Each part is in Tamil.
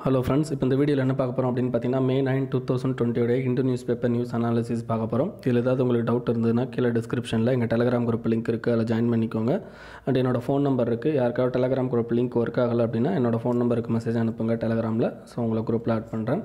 ஹலோ ஃப்ரெண்ட்ஸ் இப்போ இந்த வீடியோவில் என்ன பார்க்க போகிறோம் அப்படின்னு பார்த்தீங்கன்னா May nine two thousand டுவெண்ட்டியோட Hindu news paper news analysis பார்க்க போகிறோம் இதில் ஏதாவது உங்களுக்கு டவுட் இருந்ததுன்னா கீழே டிஸ்கிரிப்ஷனில் எங்கள் டெலகிராம் குரூப் லிங்க் இருக்குது அதில் ஜாயின் பண்ணிக்கோங்க. அண்ட் என்னோட ஃபோன் நம்பர் இருக்குது யாருக்காவது டெலகிராம் குரூப் லிங்க் ஒர்க் ஆகலை அப்படின்னா என்னோட ஃபோன் நம்பருக்கு மெசேஜ் அனுப்புங்க டெலகிராமில் ஸோ உங்களை குரூப்பில் ஆட் பண்ணுறேன்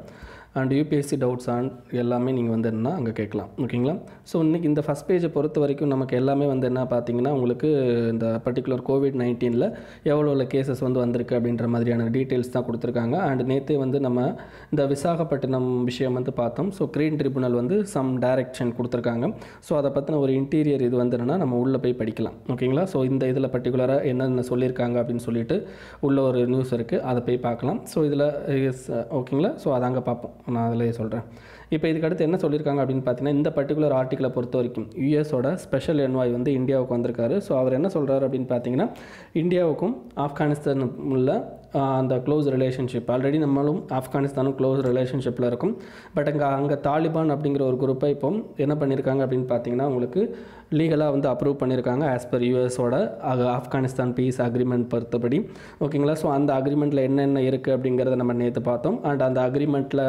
அண்ட் யூபிஎஸ்சி டவுட்ஸ் ஆன் எல்லாமே நீங்கள் வந்து என்ன அங்கே கேட்கலாம். ஓகேங்களா ஸோ இன்றைக்கி இந்த ஃபஸ்ட் பேஜை பொறுத்த வரைக்கும் நமக்கு எல்லாமே வந்து என்ன பார்த்தீங்கன்னா உங்களுக்கு இந்த பர்டிகுலர் கோவிட் நைன்டீனில் எவ்வளோ உள்ள கேசஸ் வந்து வந்திருக்கு அப்படின்ற மாதிரியான டீட்டெயில்ஸ் தான் கொடுத்துருக்காங்க. அண்ட் நேற்றே வந்து நம்ம இந்த விசாகப்பட்டினம் விஷயம் வந்து பார்த்தோம். ஸோ கிரீன் ட்ரிபுனல் வந்து சம் டைரக்ஷன் கொடுத்துருக்காங்க. ஸோ அதை பற்றின ஒரு இன்டீரியர் இது வந்து நம்ம உள்ளே போய் படிக்கலாம். ஓகேங்களா ஸோ இந்த இதில் பர்டிகுலராக என்னென்ன சொல்லியிருக்காங்க அப்படின்னு சொல்லிட்டு உள்ள ஒரு நியூஸ் இருக்குது அதை போய் பார்க்கலாம். ஸோ இதில் ஓகேங்களா ஸோ அதை அங்கே பார்ப்போம். நான் அதில் சொல்கிறேன் இப்போ இதுக்கு அடுத்து என்ன சொல்லியிருக்காங்க அப்படின்னு பார்த்தீங்கன்னா இந்த பர்டிகுலர் ஆர்டிக்கலை பொறுத்த வரைக்கும் யூஎஸோட ஸ்பெஷல் என்வாய் வந்து இந்தியாவுக்கு வந்திருக்காரு. ஸோ அவர் என்ன சொல்கிறாரு அப்படின்னு பார்த்தீங்கன்னா இந்தியாவுக்கும் ஆப்கானிஸ்தானுக்கும் உள்ள அந்த க்ளோஸ் ரிலேஷன்ஷிப் ஆல்ரெடி நம்மளும் ஆப்கானிஸ்தானும் க்ளோஸ் ரிலேஷன்ஷிப்பில் இருக்கும். பட் அங்கே அங்கே தாலிபான் அப்படிங்கிற ஒரு குரூப்பை இப்போ என்ன பண்ணியிருக்காங்க அப்படின்னு பார்த்தீங்கன்னா உங்களுக்கு லீகலாக வந்து அப்ரூவ் பண்ணியிருக்காங்க ஆஸ் பர் யூஎஸோட ஆப்கானிஸ்தான் பீஸ் அக்ரிமெண்ட் பொறுத்தபடி. ஓகேங்களா ஸோ அந்த அக்ரிமெண்ட்டில் என்னென்ன இருக்குது அப்படிங்கிறத நம்ம நேற்று பார்த்தோம். அண்ட் அந்த அக்ரிமெண்ட்டில்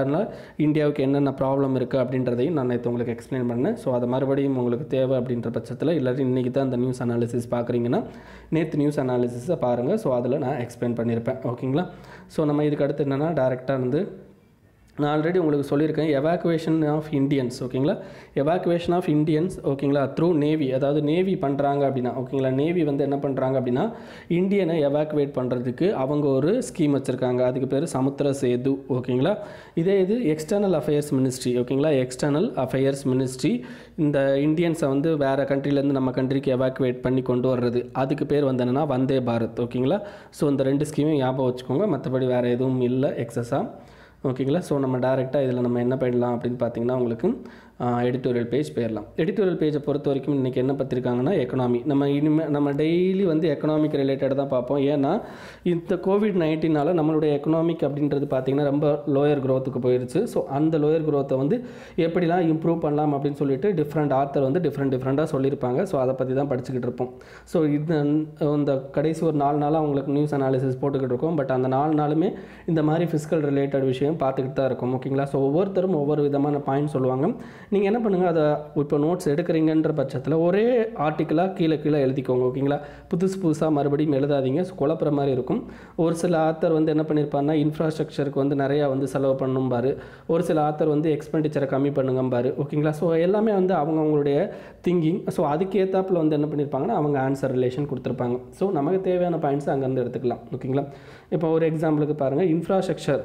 இந்தியாவுக்கு என்னென்ன ப்ராப்ளம் இருக்குது அப்படின்றதையும் நான் நேற்று உங்களுக்கு எக்ஸ்பிளைன் பண்ணேன். ஸோ அதை மறுபடியும் உங்களுக்கு தேவை அப்படின்ற பட்சத்தில் இல்லாட்டி இன்றைக்கி தான் அந்த நியூஸ் அனாலிசிஸ் பார்க்குறீங்கன்னா நேற்று நியூஸ் அனாலிசிஸை பாருங்கள் ஸோ அதில் நான் எக்ஸ்பிளைன் பண்ணியிருப்பேன் ஓகேங்களா? ஸோ நம்ம இதுக்கு அடுத்து என்னென்னா டேரெக்டாக வந்து நான் ஆல்ரெடி உங்களுக்கு சொல்லியிருக்கேன் எவாக்குவேஷன் ஆஃப் இந்தியன்ஸ் ஓகேங்களா எவாக்குவேஷன் ஆஃப் இந்தியன்ஸ் ஓகேங்களா த்ரூ நேவி அதாவது நேவி பண்ணுறாங்க அப்படின்னா ஓகேங்களா நேவி வந்து என்ன பண்ணுறாங்க அப்படின்னா இந்தியனை எவாக்குவேட் பண்ணுறதுக்கு அவங்க ஒரு ஸ்கீம் வச்சுருக்காங்க. அதுக்கு பேர் சமுத்திர சேது ஓகேங்களா இதே இது எக்ஸ்டர்னல் அஃபேர்ஸ் மினிஸ்ட்ரி ஓகேங்களா எக்ஸ்டர்னல் அஃபேர்ஸ் மினிஸ்ட்ரி இந்த இந்தியன்ஸை வந்து வேறு கண்ட்ரிலேருந்து நம்ம கண்ட்ரிக்கு எவாக்குவேட் பண்ணி கொண்டு வர்றது. அதுக்கு பேர் வந்து என்னென்னா வந்தே பாரத் ஓகேங்களா ஸோ இந்த ரெண்டு ஸ்கீமையும் ஞாபகம் வச்சுக்கோங்க. மற்றபடி வேறு எதுவும் இல்லை எக்ஸஸாக ஓகேங்களா? ஸோ நம்ம டேரெக்டாக இதில் நம்ம என்ன பண்ணலாம் அப்படின்னு பார்த்தீங்கன்னா உங்களுக்கு எடிட்டோரியல் பேஜ் போயிடலாம் எடிட்டோரியல் பேஜை பொறுத்த வரைக்கும் இன்றைக்கி என்ன பத்திருக்காங்கன்னா எக்கனாமி நம்ம இனிமேல் நம்ம டெய்லி வந்து எக்கனாமிக் ரிலேட்டட் தான் பார்ப்போம். ஏன்னா இந்த கோவிட் நைன்டீனால் நம்மளுடைய எக்கனாமிக் அப்படின்றது பார்த்திங்கன்னா ரொம்ப லோயர் க்ரோத்துக்கு போயிடுச்சு ஸோ அந்த லோயர் க்ரோத்தை வந்து எப்படிலாம் இம்ப்ரூவ் பண்ணலாம் அப்படின்னு சொல்லிட்டு டிஃப்ரெண்ட் ஆத்தர் வந்து டிஃப்ரெண்ட் டிஃப்ரெண்ட்டாக சொல்லியிருப்பாங்க. ஸோ அதை பற்றி தான் படிச்சுக்கிட்டு இருப்போம். ஸோ இது இந்த கடைசி ஒரு நாலு நாளாக அவங்களுக்கு நியூஸ் அனாலிசிஸ் போட்டுக்கிட்டு இருக்கோம். பட் அந்த நாலு நாளுமே இந்த மாதிரி ஃபிசிக்கல் ரிலேட்டட் விஷயம் பார்த்துக்கிட்டு தான் இருக்கும். ஓகேங்களா ஸோ ஒவ்வொருத்தரும் ஒவ்வொரு விதமான பாயிண்ட் சொல்லுவாங்க. நீங்கள் என்ன பண்ணுங்கள் அதை இப்போ நோட்ஸ் எடுக்கிறீங்கன்ற பட்சத்தில் ஒரே ஆர்டிக்கலாக கீழே கீழே எழுதிக்கோங்க ஓகேங்களா புதுசு புதுசாக மறுபடியும் எழுதாதீங்க குழப்புற மாதிரி இருக்கும். ஒரு சில ஆத்தர் வந்து என்ன பண்ணியிருப்பாருன்னா இன்ஃப்ராஸ்ட்ரக்சருக்கு வந்து நிறையா வந்து செலவு பண்ணும்பாரு ஒரு சில ஆத்தர் வந்து எக்ஸ்பெண்டிச்சரை கம்மி பண்ணுங்கம்பாரு ஓகேங்களா ஸோ எல்லாமே வந்து அவங்க அவங்களுடைய திங்கிங் ஸோ அதுக்கேற்றாப்பில் வந்து என்ன பண்ணியிருப்பாங்கன்னா அவங்க ஆன்சர் ரிலேஷன் கொடுத்துருப்பாங்க. ஸோ நமக்கு தேவையான பாயிண்ட்ஸ் அங்கேருந்து எடுத்துக்கலாம் ஓகேங்களா இப்போ ஒரு எக்ஸாம்பிளுக்கு பாருங்கள் இன்ஃப்ராஸ்ட்ரக்சர்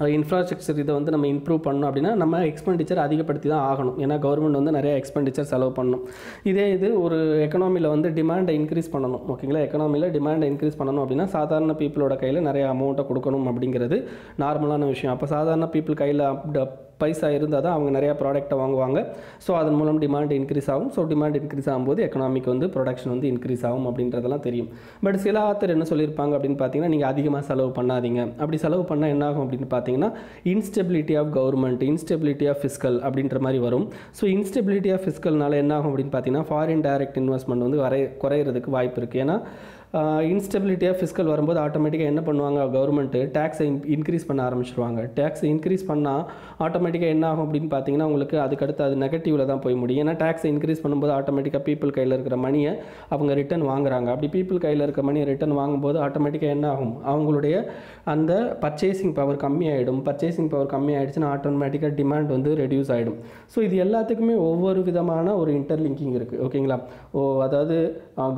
இன்ஃப்ராஸ்ட்ரக்சர் இதை வந்து நம்ம இம்ப்ரூவ் பண்ணோம் அப்படின்னா நம்ம எக்ஸ்பெண்டிச்சர் அதிகப்படுத்தி தான் ஆகணும். ஏன்னா கவர்மெண்ட் வந்து நிறைய எக்ஸ்பெண்டிச்சர் செலவு பண்ணணும். இதே இது ஒரு எக்கனாமியில் வந்து டிமாண்டை இன்க்ரீஸ் பண்ணணும். ஓகேங்களா எக்கனாமியில் டிமாண்டை இன்க்ரீஸ் பண்ணணும் அப்படின்னா சாதாரண பீப்புளோட கையில் நிறைய அமௌண்ட்டை கொடுக்கணும் அப்படிங்கிறது நார்மலான விஷயம். அப்போ சாதாரண பீப்புள் கையில் பைசா இருந்தால் தான் அவங்க நிறையா ப்ராடக்ட்டை வாங்குவாங்க. ஸோ அதன் மூலம் டிமாண்ட் இன்க்ரீஸ் ஆகும். ஸோ டிமாண்ட் இன்க்ரீஸ் ஆகும்போது எக்கனாமிக் வந்து ப்ரொடக்ஷன் வந்து இன்க்ரீஸ் ஆகும் அப்படின்றதெல்லாம் தெரியும். பட் சில ஆத்தர் என்ன சொல்லியிருப்பாங்க அப்படின்னு பார்த்தீங்கன்னா நீங்கள் அதிகமாக செலவு பண்ணாதீங்க. அப்படி செலவு பண்ணால் என்ன ஆகும் அப்படின்னு பார்த்தீங்கன்னா instability of government instability of fiscal அப்படின்ற மாதிரி வரும். ஸோ இன்ஸ்டெபிலிட்டி ஆஃப் ஃபிஸ்கல்னால என்ன ஆகும் அப்படின்னு பார்த்தீங்கன்னா ஃபாரின் டைரக்ட் இன்வெஸ்ட்மெண்ட் வந்து வரை குறையிறதுக்கு வாய்ப்பு இருக்குது ஏன்னா இன்ஸ்டெபிலிட்டியாக ஃபிஸ்கல் வரும்போது ஆட்டோமேட்டிக்காக என்ன பண்ணுவாங்க? கவர்மெண்ட்டு டேக்ஸை இன்க்ரீஸ் பண்ண ஆரம்பிச்சிருவாங்க. டேக்ஸை இன்க்ரீஸ் பண்ணால் ஆட்டோமேட்டிக்காக என்ன ஆகும் அப்படின்னு பார்த்தீங்கன்னா உங்களுக்கு அதுக்கடுத்து அது நெகட்டிவில் தான் போய் முடியும். ஏன்னா டேக்ஸை இன்க்ரீஸ் பண்ணும்போது ஆட்டோமேட்டிக்காக பீப்புள் கையில் இருக்கிற மணியை அவங்க ரிட்டர்ன் வாங்குறாங்க. அப்படி பீப்புள் கையில் இருக்க மணியை ரிட்டர்ன் வாங்கும்போது ஆட்டோமேட்டிக்காக என்ன ஆகும்? அவங்களுடைய அந்த பர்ச்சேசிங் பவர் கம்மியாயிடும். பர்ச்சேசிங் பவர் கம்மியாயிடுச்சுன்னா ஆட்டோமேட்டிக்காக டிமாண்ட் வந்து ரெடியூஸ் ஆகிடும் ஸோ இது எல்லாத்துக்குமே ஒவ்வொரு விதமான ஒரு இன்டர்லிங்கிங் இருக்குது ஓகேங்களா ஓ அதாவது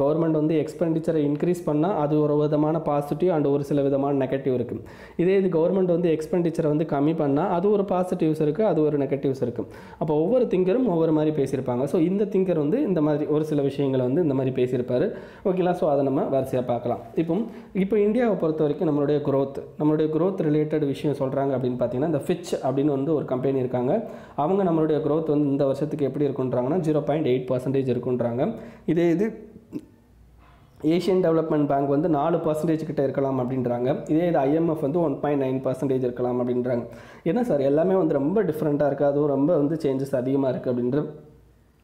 கவர்மெண்ட் வந்து எக்ஸ்பெண்டிச்சரை இன்க்ரீஸ் இன்க்ரீஸ் பண்ணால் அது ஒரு விதமான பாசிட்டிவ் அண்ட் ஒரு சில விதமான நெகட்டிவ் இருக்குது இதே இது கவர்மெண்ட் வந்து எக்ஸ்பெண்டிச்சரை வந்து கம்மி பண்ணால் அது ஒரு பாசிட்டிவ்ஸ் இருக்குது அது ஒரு நெகட்டிவ்ஸ் இருக்குது அப்போ ஒவ்வொரு திங்கரும் ஒவ்வொரு மாதிரி பேசியிருப்பாங்க. ஸோ இந்த திங்கர் வந்து இந்த மாதிரி ஒரு சில விஷயங்களை வந்து இந்த மாதிரி பேசியிருப்பாரு. ஓகேங்களா ஸோ அதை நம்ம வரிசையாக பார்க்கலாம். இப்போ இப்போ இந்தியாவை பொறுத்த வரைக்கும் நம்மளுடைய க்ரோத் நம்மளுடைய குரோத் ரிலேட்டட் விஷயம் சொல்கிறாங்க அப்படின்னு பார்த்தீங்கன்னா இந்த ஃபிச் அப்படின்னு வந்து ஒரு கம்பெனி இருக்காங்க. அவங்க நம்மளுடைய க்ரோத் வந்து இந்த வருஷத்துக்கு எப்படி இருக்குன்றாங்கன்னா ஜீரோ பாயிண்ட் எயிட் பர்சன்டேஜ் இருக்குன்றாங்க. இதே இது ஏஷியன் டெவலப்மெண்ட் பேங்க் வந்து நாலு பர்சன்டேஜ் கிட்ட இருக்கலாம் அப்படின்றாங்க. இதே இது ஐஎம்எஃப் வந்து ஒன் பாயிண்ட் நைன் பர்சன்டேஜ் இருக்கலாம் அப்படின்றாங்க. என்ன சார்? எல்லாமே வந்து ரொம்ப டிஃப்ரெண்ட்டாக இருக்குது அதுவும் ரொம்ப வந்து சேஞ்சஸ் அதிகமாக இருக்குது அப்படின்ற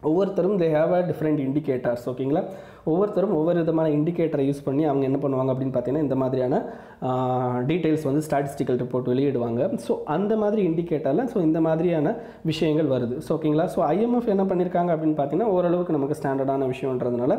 ஒவ்வொருத்தரும் they have a different indicators ஓகேங்களா ஒவ்வொருத்தரும் ஒவ்வொரு விதமான இண்டிகேட்டரை யூஸ் பண்ணி அவங்க என்ன பண்ணுவாங்க அப்படின்னு பார்த்தீங்கன்னா இந்த மாதிரியான டீட்டெயில்ஸ் வந்து ஸ்டாட்டிஸ்டிக்கல் ரிப்போர்ட் வெளியிடுவாங்க. ஸோ அந்த மாதிரி இண்டிகேட்டரில் ஸோ இந்த மாதிரியான விஷயங்கள் வருது. ஸோ ஓகேங்களா ஸோ ஐஎம்எஃப் என்ன பண்ணியிருக்காங்க அப்படின்னு பார்த்தீங்கன்னா ஓரளவுக்கு நமக்கு ஸ்டாண்டர்டான விஷயன்றதுனால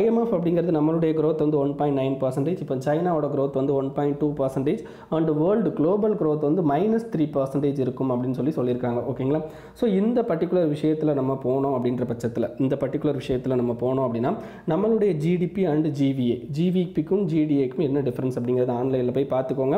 ஐஎம்எஃப் அப்படிங்கிறது நம்மளுடைய க்ரோத் வந்து ஒன் பாயிண்ட் நைன் பர்சன்டேஜ் இப்போ சைனாவோட க்ரோத் வந்து one point two percentage and world global growth வந்து மைனஸ் த்ரீ பர்சன்டேஜ் இருக்கும் அப்படின்னு சொல்லி சொல்லியிருக்காங்க. ஓகேங்களா ஸோ இந்த பர்டிகுலர் விஷயத்தில் நம்ம போனோம் அப்படின்ற பட்சத்தில் இந்த பர்டிகுலர் விஷயத்தில் நம்ம போனோம் அப்படின்னா நம்மளுடைய ஜிடிபி அண்ட் ஜிவிஏ ஜிவிபிக்கும் ஜிடிஏக்கும் என்ன டிஃப்ரென்ஸ் அப்படிங்கிறது ஆன்லைனில் போய் பார்த்துக்கோங்க.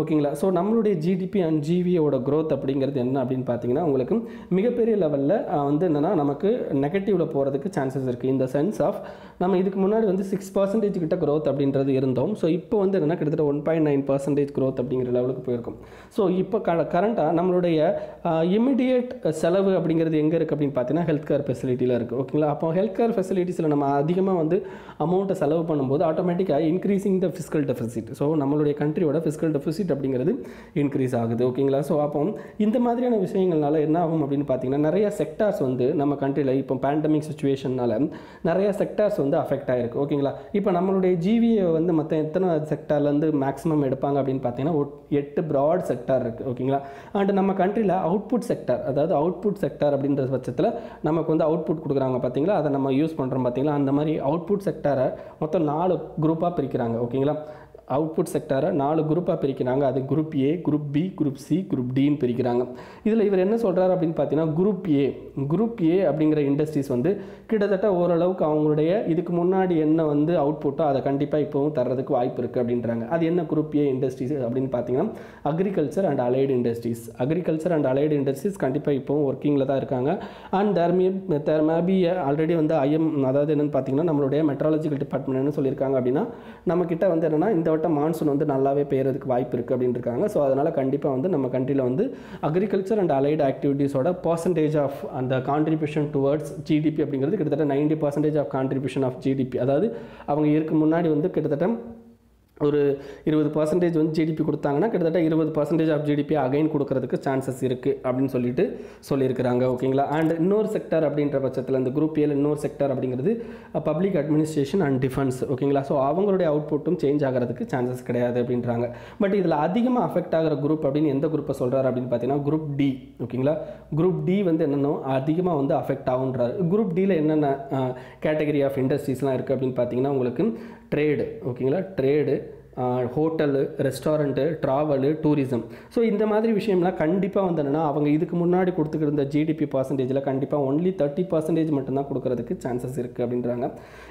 ஓகேங்களா ஸோ நம்மளுடைய ஜிடிபி அண்ட் ஜிவிஏவோட க்ரோத் அப்படிங்கிறது என்ன அப்படின்னு பார்த்தீங்கன்னா உங்களுக்கு மிகப்பெரிய லெவலில் வந்து என்னென்னா நமக்கு நெகட்டிவில் போகிறதுக்கு சான்சஸ் இருக்குது இந்த சென்ஸ் ஆஃப் நம்ம இதுக்கு முன்னாடி வந்து சிக்ஸ் பர்சன்டேஜ் கிட்ட க்ரோத் அப்படின்றது இருந்தோம். ஸோ இப்போ வந்து என்னென்னா கிட்டத்தட்ட one point nine percentage growth அப்படிங்கிற லெவலுக்கு போயிருக்கும். ஸோ இப்போ க கரண்ட்டாக நம்மளுடைய இமிடியேட் செலவு அப்படிங்கிறது எங்கே இருக்குது அப்படின்னு பார்த்தீங்கன்னா ஹெல்த் கேர் ஃபெசிலிட்டியில் இருக்குது ஓகேங்களா அப்போ ஹெல்த் கேர் ஃபெசிலிட்டிஸில் நம்ம அதிகமாக வந்து அமௌண்ட்டை செலவு பண்ணும்போது ஆட்டோமேட்டிக்காக increasing the fiscal deficit so நம்மளுடைய கண்ட்ரியோட ஃபிஸ்கல் டெஃபிசிட் அப்படிங்கிறது இன்க்ரீஸ் ஆகுது. ஓகேங்களா ஸோ அப்போ இந்த மாதிரியான விஷயங்கள்னால என்ன ஆகும் அப்படின்னு பார்த்தீங்கன்னா நிறைய செக்டார்ஸ் வந்து நம்ம கண்ட்ரியில் இப்போ பேண்டமிக் சுச்சுவேஷன்னால நிறைய செக்டார்ஸ் வந்து அஃபெக்ட் ஆகிருக்கு ஓகேங்களா இப்போ நம்மளுடைய ஜிவியை வந்து மற்ற எத்தனை செக்டார்லேருந்து மேக்ஸிமம் எடுப்பாங்க அப்படின்னு பார்த்தீங்கன்னா ஒட்- எட்டு ப்ராட் செக்டார் இருக்குது ஓகேங்களா அண்ட் நம்ம கண்ட்ரியில் அவுட்புட் செக்டார் அதாவது அவுட்புட் செக்டார் அப்படின்ற பட்சத்தில் நமக்கு வந்து அவுட்புட் கொடுக்குறாங்க. பார்த்தீங்களா? அதை நம்ம யூஸ் பண்ணுறோம் பார்த்தீங்களா? அந்த மாதிரி அவுட்புட் செக்டரை மொத்தம் நாலு குரூப்பாக பிரிக்கிறாங்க ஓகேங்களா அவுட்புட் செக்டாரை நாலு குரூப்பாக பிரிக்கிறாங்க. அது group A group B group C group டின்னு பிரிக்கிறாங்க. இதில் இவர் என்ன சொல்கிறாரு அப்படின்னு பார்த்தீங்கன்னா குரூப் ஏ குரூப் ஏ அப்படிங்கிற இண்டஸ்ட்ரீஸ் வந்து கிட்டத்தட்ட ஓரளவுக்கு அவங்களுடைய இதுக்கு முன்னாடி என்ன வந்து அவுட்புட்டோ அதை கண்டிப்பாக இப்போவும் தர்றதுக்கு வாய்ப்பு இருக்குது அப்படின்றாங்க. அது என்ன குரூப் ஏ இண்டஸ்ட்ரீஸ் அப்படின்னு பார்த்தீங்கன்னா agriculture and allied industries agriculture and allied industries கண்டிப்பாக இப்போவும் ஒர்க்கிங்கில் தான் இருக்காங்க. And there may maybe already வந்து ஐஎம் அதாவது என்னென்னு பார்த்தீங்கன்னா நம்மளுடைய மெட்ராலஜிக்கல் டிபார்ட்மெண்ட் என்ன சொல்லியிருக்காங்க அப்படின்னா நம்மக்கிட்ட வந்து என்னென்னா இந்த வட்டம் மான்சூன் வந்து நல்லாவே பெய்யறதுக்கு வாய்ப்பு இருக்குது அப்படின்னு இருக்காங்க ஸோ அதனால் கண்டிப்பாக வந்து நம்ம கண்ட்ரியில் வந்து அக்ரிகல்ச்சர் அண்ட் அலைடு ஆக்டிவிட்டீஸோட பர்சன்டேஜ் ஆஃப் அந்த கான்ட்ரிபியூஷன் டுவர்ட்ஸ் ஜிடிபி அப்படிங்கிறது கிட்டத்தட்ட ninety percentage of contribution of GDP அதாவது அவங்க இதுக்கு முன்னாடி வந்து கிட்டத்தட்ட ஒரு இருபது பர்சன்டேஜ் வந்து ஜிடிபி கொடுத்தாங்கன்னா கிட்டத்தட்ட இருபது பர்சன்டேஜ் ஆஃப் ஜிடிபி அகைன் கொடுக்கறதுக்கு சான்சஸ் இருக்குது அப்படின்னு சொல்லிட்டு சொல்லியிருக்கிறாங்க ஓகேங்களா? அண்ட் இன்னொரு செக்டர் அப்படின்ற பட்சத்தில் இந்த குரூப் ஏல இன்னொரு செக்டர் அப்படிங்கிறது பப்ளிக் அட்மினிஸ்ட்ரேஷன் அண்ட் டிஃபென்ஸ் ஓகேங்களா? ஸோ அவங்களுடைய அவுட்புட்டும் சேஞ்ச் ஆகிறதுக்கு சான்சஸ் கிடையாது அப்படின்றாங்க. பட் இதில் அதிகமாக அஃபெக்ட் ஆகிற குரூப் அப்படின்னு எந்த குரூப்பை சொல்கிறாரு அப்படின்னு பார்த்தீங்கன்னா குரூப் டி ஓகேங்களா? குரூப் டி வந்து என்னென்ன அதிகமாக வந்து அஃபெக்ட் ஆகுன்றாரு குரூப் டியில் என்னென்ன கேட்டகரி ஆஃப் இண்டஸ்ட்ரீஸ்லாம் இருக்குது அப்படின்னு பார்த்தீங்கன்னா உங்களுக்கு ட்ரேடு ஓகேங்களா trade hotel restaurant travel tourism. So இந்த மாதிரி விஷயம்லாம் கண்டிப்பாக வந்து என்னென்னா அவங்க இதுக்கு முன்னாடி கொடுத்துக்கிருந்த ஜிடிபி பர்சன்டேஜில் கண்டிப்பாக ஒன்லி தேர்ட்டி பர்சன்டேஜ் மட்டும்தான் கொடுக்கறதுக்கு சான்சஸ் இருக்குது அப்படின்றாங்க.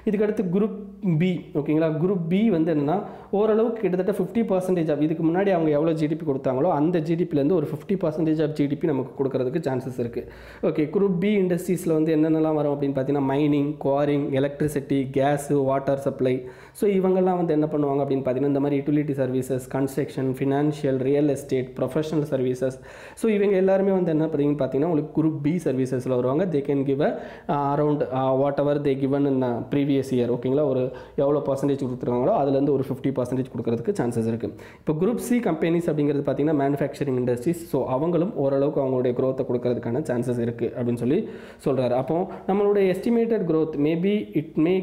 இதுக்கடுத்து குரூப் பி ஓகேங்களா குரூப் பி வந்து என்னென்னா ஓரளவுக்கு கிட்டத்தட்ட ஃபிஃப்டி பர்சன்டேஜ் ஆஃப் இதுக்கு முன்னாடி அவங்க எவ்வளோ ஜிடிபி கொடுத்தாங்களோ அந்த ஜிடிபிலேருந்து ஒரு ஃபிஃப்டி பர்சன்டேஜ் ஆஃப் ஜிடிபி நமக்கு கொடுக்கறதுக்கு சான்சஸ் இருக்குது ஓகே குரூப் பி இண்டஸ்ட்ரீஸில் வந்து என்னென்னலாம் வரும் அப்படின்னு பார்த்தீங்கன்னா mining quarrying electricity gas water supply so இவங்கெல்லாம் வந்து என்ன பண்ணுவாங்க அப்படின்னு பார்த்தீங்கன்னா இந்த மாதிரி utility services construction financial real estate professional services so இவங்க எல்லாருமே வந்து என்ன பண்ணுறீங்கன்னு பார்த்தீங்கன்னா உங்களுக்கு குரூப் பி சர்வீசஸில் வருவாங்க. They can give around whatever they given in previous year ஓகேங்களா ஒரு எவ்வளோ பர்சன்டேஜ் கொடுத்துருக்காங்களோ அதுலேருந்து ஒரு ஃபிஃப்டி பர்சன்டேஜ் கொடுக்குறதுக்கு சான்சஸ் இருக்குது இப்போ குரூப் சி கம்பெனிஸ் அப்படிங்கிறது பார்த்தீங்கன்னா மேனுஃபேக்சரிங் இண்டஸ்ட்ரீஸ் ஸோ அவங்களும் ஓரளவுக்கு அவங்களுடைய க்ரோத்தை கொடுக்கறதுக்கான சான்சஸ் இருக்குது அப்படின்னு சொல்லி சொல்கிறாரு அப்போ நம்மளுடைய estimated growth maybe it may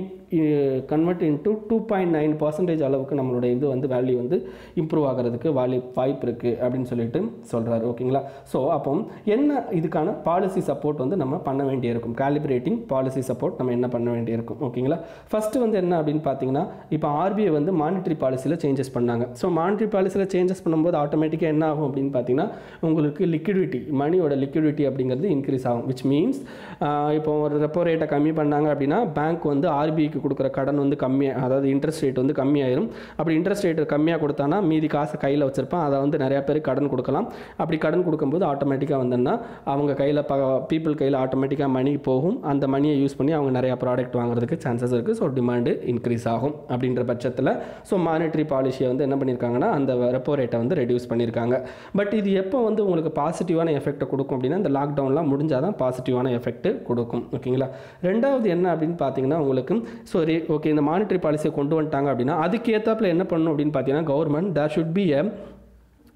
convert into two point nine percentage அளவுக்கு நம்மளுடைய இது வந்து வேல்யூ வந்து இம்ப்ரூவ் ஆகிறதுக்கு வாலி வாய்ப்பு இருக்குது அப்படின்னு சொல்லிட்டு சொல்கிறாரு ஓகேங்களா ஸோ அப்போ என்ன இதுக்கான பாலிசி சப்போர்ட் வந்து நம்ம பண்ண வேண்டியிருக்கும்? காலிபிரேட்டிங் பாலிசி சப்போர்ட் நம்ம என்ன பண்ண வேண்டியிருக்கும்? ஓகேங்களா ஃபஸ்ட்டு வந்து என்ன அப்படின்னு பார்த்தீங்கன்னா இப்போ ஆர்பிஐ வந்து மானிட்ரி பாலிசியில் சேஞ்சஸ் பண்ணாங்க. ஸோ மானிட்ரி பாலிசியில் சேஞ்சஸ் பண்ணும்போது ஆட்டோமேட்டிக்காக என்ன ஆகும் அப்படின்னு பார்த்தீங்கன்னா உங்களுக்கு லிக்விடிட்டி மணியோட லிக்விடிட்டி அப்படிங்கிறது இன்க்ரீஸ் ஆகும். விச் மீன்ஸ் இப்போ ஒரு ரெப்போ ரேட்டை கம்மி பண்ணாங்க அப்படின்னா பேங்க் வந்து ஆர்பிஐக்கு கொடுக்குற கடன் வந்து கம்மியாக அதாவது இன்ட்ரெஸ்ட் ரேட் வந்து கம்மியாயிரும். அப்படி இன்ட்ரெஸ்ட் ரேட் கம்மியாக கொடுத்தானா மீதி காசை கையில் வச்சுருப்பான். அதை வந்து நிறையா பேர் கடன் கொடுக்கலாம். அப்படி கடன் கொடுக்கும்போது ஆட்டோமேட்டிக்காக வந்தோன்னா அவங்க கையில் ப பீப்புள் கையில் ஆட்டோமேட்டிக்காக மணி போகும். அந்த மணியை யூஸ் பண்ணி அவங்க நிறையா ப்ராடக்ட் வாங்குறதுக்கு சான்சஸ் இருக்குது ஸோ டிமாண்டு இன்க்ரீஸ் ஆகும் அப்படின்ற பட்சத்தில். ஸோ மானிட்ரி பாலிசியை வந்து என்ன பண்ணியிருக்காங்கன்னா அந்த ரெப்போ ரேட்டை வந்து ரெடியூஸ் பண்ணியிருக்காங்க பட் இது எப்போ வந்து உங்களுக்கு பாசிட்டிவான எஃபெக்ட்டை கொடுக்கும் அப்படின்னா இந்த லாக்டவுன்லாம் முடிஞ்சால் தான் பாசிட்டிவான எஃபெக்ட் கொடுக்கும். ஓகேங்களா ரெண்டாவது என்ன அப்படின்னு பார்த்தீங்கன்னா உங்களுக்கு ஸோ ஓகே இந்த மானிட்டரி பாலிசியை கொண்டு வந்துட்டாங்க அப்படின்னா அதுக்கு ஏற்றாப்புல என்ன பண்ணணும் அப்படின்னு பார்த்தீங்கன்னா government there should be a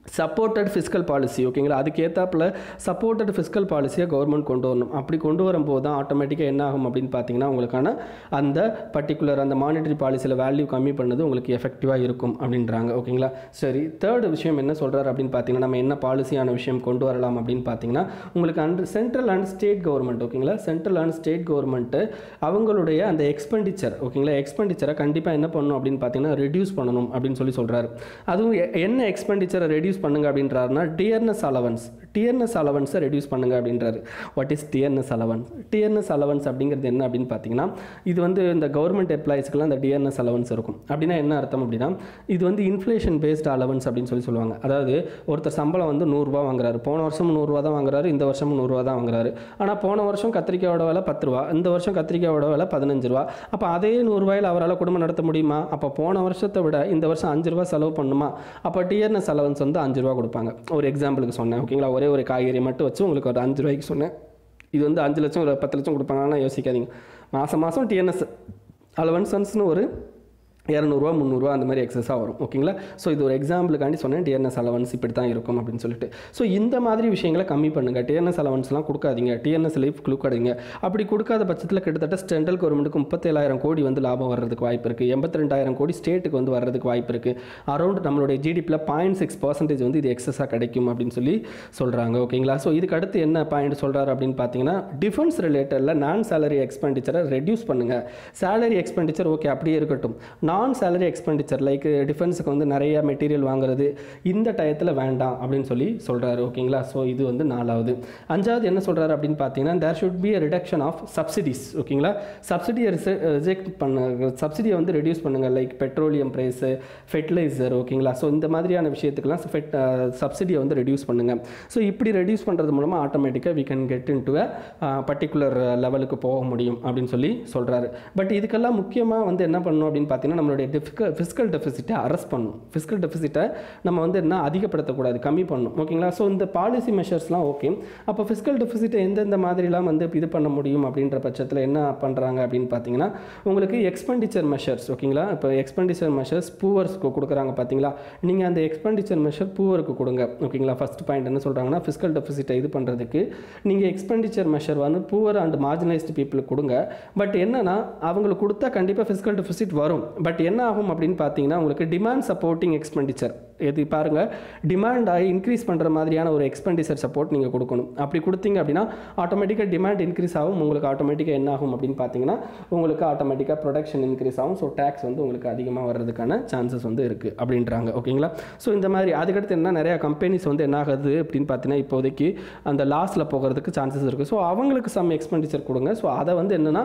supported fiscal policy ஓகேங்களா அதுக்கேற்றாப்பில் சப்போர்ட்டட் ஃபிஸ்கல் பாலிசியை கவர்மெண்ட் கொண்டு வரணும். அப்படி கொண்டு வரும்போது தான் ஆட்டோமேட்டிக்காக என்ன ஆகும் அப்படின்னு பார்த்தீங்கன்னா உங்களுக்கான அந்த பர்டிகுலர் அந்த மானிட்டரி பாலிசியில் வேல்யூ கம்மி பண்ணது உங்களுக்கு எஃபெக்டிவாக இருக்கும் அப்படின்றாங்க ஓகேங்களா சரி தேர்ட் விஷயம் என்ன சொல்கிறாரு அப்படின்னு பார்த்தீங்கன்னா நம்ம என்ன பாலிசியான விஷயம் கொண்டு வரலாம் அப்படின்னு பார்த்தீங்கன்னா உங்களுக்கு and central and state government ஓகேங்களா சென்ட்ரல் அண்ட் ஸ்டேட் கவர்மெண்ட்டு அவங்களுடைய அந்த எக்ஸ்பெண்டிச்சர் ஓகேங்களா எக்ஸ்பெண்டிச்சரை கண்டிப்பாக என்ன பண்ணணும் அப்படின்னு பார்த்தீங்கன்னா ரெடியூஸ் பண்ணணும் அப்படின்னு சொல்லி சொல்கிறாரு அதுவும் என்ன எக்ஸ்பெண்டிச்சரை ரெடியூஸ் பண்ணுங்க அப்படின்றாருன்னா டியர்னஸ் அலவன்ஸ் டியர்னஸ் அலவன்ஸை ரெடியூஸ் பண்ணுங்க அப்படின்றாரு. What is dearness allowance dearness allowance அப்படிங்கிறது என்ன அப்படின்னு பார்த்தீங்கன்னா இது வந்து இந்த கவர்மெண்ட் எம்ப்ளாயிஸ்க்குலாம் இந்த டியர்னஸ் அலவன்ஸ் இருக்கும். அப்படின்னா என்ன அர்த்தம் அப்படின்னா இது வந்து இன்ஃப்ளேஷன் பேஸ்ட் அலவன்ஸ் அப்படின்னு சொல்லி சொல்லுவாங்க. அதாவது ஒருத்தர் சம்பளம் வந்து நூறுரூவா வாங்குறாரு. போன வருஷம் நூறுரூவா தான் வாங்குறாரு. இந்த வருஷமும் நூறுரூவா தான் வாங்குறாரு. ஆனால் போன வருஷம் கத்திரிக்காயோட விலை பத்து ரூபா இந்த வருஷம் கத்திரிக்காயோட விலை பதினஞ்சு ரூபா. அப்போ அதே நூறுரூவாயில் அவரால் குடும்பம் நடத்த முடியுமா? அப்போ போன வருஷத்தை விட இந்த வருஷம் அஞ்சு ரூபா செலவு பண்ணுமா? அப்போ டியர்னஸ் அலவன்ஸ் வந்து அஞ்சு ரூபா கொடுப்பாங்க. ஒரு எக்ஸாம்பிளுக்கு சொன்னேன் ஓகேங்களா ஒரே ஒரு காய்கறி மட்டும் வச்சு உங்களுக்கு ஒரு அஞ்சு ரூபாய்க்கு சொன்னேன். இது வந்து அஞ்சு லட்சம் ஒரு பத்து லட்சம் கொடுப்பாங்கன்னா யோசிக்காதீங்க. மாதம் மாதம் டிஎன்எஸ் அலவன்சன்ஸ்னு ஒரு இரநூறுவா முந்நூறுரூவா அந்த மாதிரி எக்ஸஸாக வரும். ஓகேங்களா ஸோ இது ஒரு எக்ஸாம்பிளுக்காண்டி சொன்னேன். டிஎன்எஸ் அலவன்ஸ் இப்படி தான் இருக்கும் அப்படின்னு சொல்லிட்டு. ஸோ இந்த மாதிரி விஷயங்களை கம்மி பண்ணுங்கள் டிஎன்எஸ் அலவன்ஸ்லாம் கொடுக்காதீங்க. டிஎன்எஸ் லைஃப் கொடுக்காதீங்க அப்படி கொடுக்காத பட்சத்தில் கிட்டத்தட்ட சென்ட்ரல் கவர்மெண்ட்டுக்கு முப்பத்தேழாயிரம் கோடி வந்து லாபம் வர்றதுக்கு வாய்ப்பு இருக்குது எண்பத்தி ரெண்டாயிரம் கோடி ஸ்டேட்டுக்கு வந்து வர்றதுக்கு வாய்ப்பு இருக்குது அரௌண்ட் நம்மளுடைய ஜிடிபியில் பாயிண்ட் சிக்ஸ் பர்சன்டேஜ் வந்து இது எக்ஸஸாக கிடைக்கும் அப்படின்னு சொல்லி சொல்கிறாங்க ஓகேங்களா ஸோ இதுக்கு அடுத்து என்ன பாயிண்ட் சொல்கிறாரு அப்படின்னு பார்த்தீங்கன்னா டிஃபென்ஸ் ரிலேட்டடில் நான் சேலரி எக்ஸ்பெண்டிச்சரை ரெடியூஸ் பண்ணுங்கள் சேலரி எக்ஸ்பெண்டிச்சர் ஓகே அப்படியே இருக்கட்டும். நான் சேலரி எக்ஸ்பெண்டிச்சர் லைக் டிஃபென்ஸுக்கு வந்து நிறைய மெட்டீரியல் வாங்குறது இந்த டயத்தில் வேண்டாம் அப்படின்னு சொல்லி சொல்கிறாரு ஓகேங்களா ஸோ இது வந்து நாலாவது. அஞ்சாவது என்ன சொல்கிறாரு அப்படின்னு பார்த்தீங்கன்னா there should be reduction of subsidies ஓகேங்களா சப்சிடியை ரிஜெக்ட் பண்ண சப்சிடியை வந்து ரெடியூஸ் பண்ணுங்கள் லைக் பெட்ரோலியம் ப்ரைஸு ஃபெர்டிலைசர் ஓகேங்களா ஸோ இந்த மாதிரியான விஷயத்துக்கெல்லாம் ஃபெட் சப்சிடியை வந்து ரெடியூஸ் பண்ணுங்கள் ஸோ இப்படி ரெடியூஸ் பண்ணுறது மூலமாக ஆட்டோமேட்டிக்காக we can get into a particular லெவலுக்கு போக முடியும் அப்படின்னு சொல்லி சொல்கிறாரு பட் இதுக்கெல்லாம் முக்கியமாக வந்து என்ன பண்ணணும் அப்படின்னு பார்த்தீங்கன்னா நம்மளுடைய டிஃபிகல் ஃபிஸ்கல் டெஃபிசிட்டை அரெஸ்ட் பண்ணணும் ஃபிஸ்கல் டெஃபிசிட்டை நம்ம வந்து என்ன அதிகப்படுத்தக்கூடாது கம்மி பண்ணணும் ஓகேங்களா ஸோ இந்த பாலிசி மெஷர்ஸ்லாம் ஓகே அப்போ ஃபிஸ்கல் டெஃபிசிட்டை எந்தெந்த மாதிரிலாம் வந்து இது பண்ண முடியும் அப்படின்ற பட்சத்தில் என்ன பண்ணுறாங்க அப்படின்னு பார்த்தீங்கன்னா உங்களுக்கு எக்ஸ்பெண்டிச்சர் மெஷர்ஸ் ஓகேங்களா இப்போ எக்ஸ்பெண்டிச்சர் மெஷர்ஸ் பூவர்ஸ்க்கு கொடுக்குறாங்க பார்த்தீங்களா நீங்கள் அந்த எக்ஸ்பெண்டிச்சர் மெஷர் பூவருக்கு கொடுங்க ஓகேங்களா ஃபர்ஸ்ட் பாயிண்ட் என்ன சொல்கிறாங்கன்னா ஃபிஸ்கல் டெஃபிசிட்டை இது பண்ணுறதுக்கு நீங்கள் எக்ஸ்பெண்டிச்சர் மெஷர் வந்து பூவர் அண்ட் மார்ஜினைஸ்டு பீப்புளுக்கு கொடுங்க. பட் என்னன்னா அவங்களுக்கு கொடுத்தா கண்டிப்பாக ஃபிஸ்கல் டெஃபிசிட் வரும். பட் என்ன ஆகும் அப்படின்னு பார்த்தீங்கன்னா உங்களுக்கு டிமாண்ட் சப்போர்ட்டிங் எக்ஸ்பெண்டிச்சர் இது பாருங்கள் டிமாண்ட் ஆகி இன்க்ரீஸ் பண்ணுற மாதிரியான ஒரு எக்ஸ்பெண்டிச்சர் சப்போர்ட் நீங்கள் கொடுக்கணும். அப்படி கொடுத்தீங்க அப்படின்னா ஆட்டோமேட்டிக்காக டிமாண்ட் இன்க்ரீஸ் ஆகும். உங்களுக்கு ஆட்டோமேட்டிக்காக என்ன ஆகும் அப்படின்னு பார்த்தீங்கன்னா உங்களுக்கு ஆட்டோமேட்டிக்காக ப்ரொடக்ஷன் இன்க்ரீஸ் ஆகும். ஸோ டேக்ஸ் வந்து உங்களுக்கு அதிகமாக வர்றதுக்கான சான்சஸ் வந்து இருக்குது அப்படின்றாங்க. ஓகேங்களா ஸோ இந்த மாதிரி அதுக்கடுத்து என்ன? நிறையா கம்பெனிஸ் வந்து என்ன ஆகுது அப்படின்னு பார்த்தீங்கன்னா இப்போதைக்கு அந்த லாஸில் போகிறதுக்கு சான்சஸ் இருக்குது ஸோ அவங்களுக்கு சம் எக்ஸ்பெண்டிச்சர் கொடுங்க. ஸோ அதை வந்து என்னென்னா